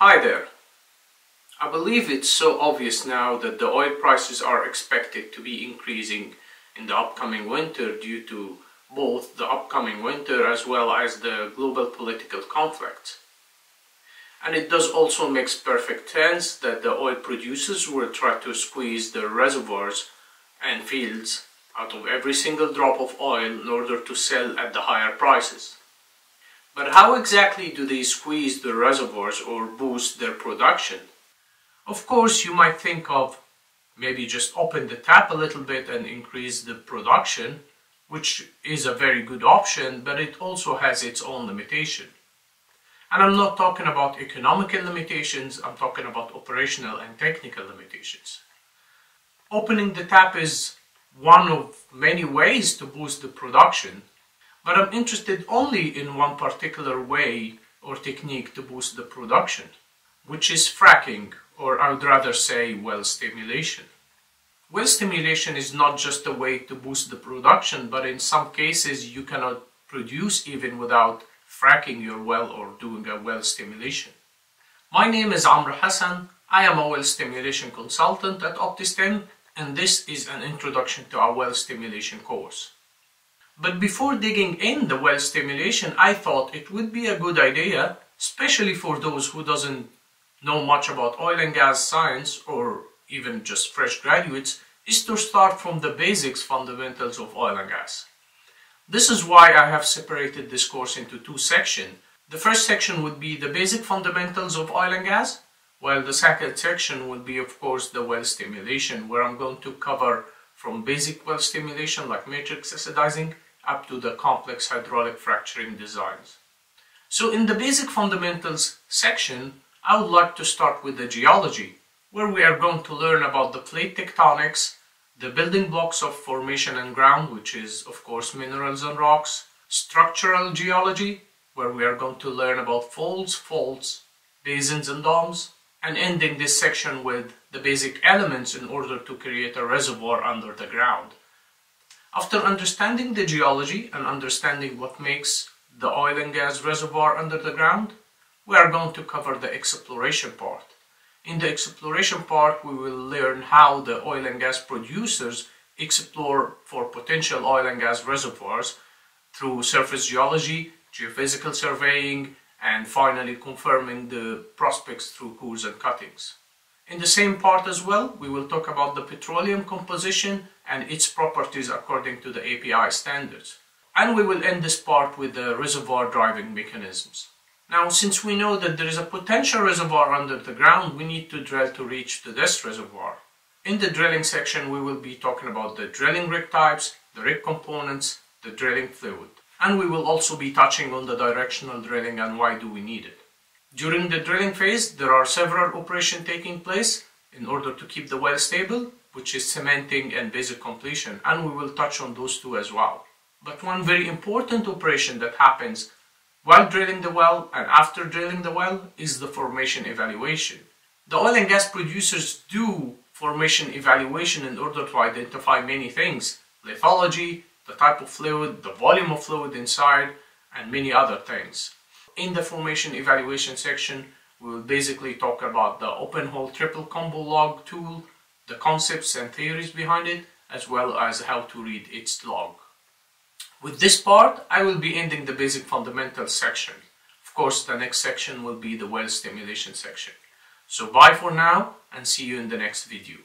Hi there. I believe it's so obvious now that the oil prices are expected to be increasing in the upcoming winter due to both the upcoming winter as well as the global political conflict. And it does also make perfect sense that the oil producers will try to squeeze the reservoirs and fields out of every single drop of oil in order to sell at the higher prices. But how exactly do they squeeze the reservoirs or boost their production? Of course, you might think of maybe just open the tap a little bit and increase the production, which is a very good option, but it also has its own limitation. And I'm not talking about economical limitations, I'm talking about operational and technical limitations. Opening the tap is one of many ways to boost the production, but I'm interested only in one particular way or technique to boost the production, which is fracking, or I would rather say well stimulation. Well stimulation is not just a way to boost the production, but in some cases you cannot produce even without fracking your well or doing a well stimulation. My name is Amr Hassan. I am a well stimulation consultant at OptiStim and this is an introduction to our well stimulation course. But before digging in the well stimulation, I thought it would be a good idea, especially for those who doesn't know much about oil and gas science or even just fresh graduates, is to start from the basics fundamentals of oil and gas. This is why I have separated this course into two sections. The first section would be the basic fundamentals of oil and gas, while the second section will be of course the well stimulation, where I'm going to cover from basic well stimulation like matrix acidizing up to the complex hydraulic fracturing designs. So in the basic fundamentals section, I would like to start with the geology, where we are going to learn about the plate tectonics, the building blocks of formation and ground, which is of course minerals and rocks, structural geology, where we are going to learn about folds, faults, basins and domes, and ending this section with the basic elements in order to create a reservoir under the ground. After understanding the geology and understanding what makes the oil and gas reservoir under the ground, we are going to cover the exploration part. In the exploration part, we will learn how the oil and gas producers explore for potential oil and gas reservoirs through surface geology, geophysical surveying, and finally confirming the prospects through cores and cuttings. In the same part as well, we will talk about the petroleum composition and its properties according to the API standards. And we will end this part with the reservoir driving mechanisms. Now, since we know that there is a potential reservoir under the ground, we need to drill to reach to this reservoir. In the drilling section, we will be talking about the drilling rig types, the rig components, the drilling fluid. And we will also be touching on the directional drilling and why do we need it. During the drilling phase, there are several operations taking place in order to keep the well stable, which is cementing and basic completion, and we will touch on those two as well. But one very important operation that happens while drilling the well and after drilling the well is the formation evaluation. The oil and gas producers do formation evaluation in order to identify many things, lithology, the type of fluid, the volume of fluid inside, and many other things. In the formation evaluation section, we will basically talk about the open hole triple combo log tool, the concepts and theories behind it, as well as how to read its log. With this part, I will be ending the basic fundamentals section. Of course, the next section will be the well stimulation section. So bye for now and see you in the next video.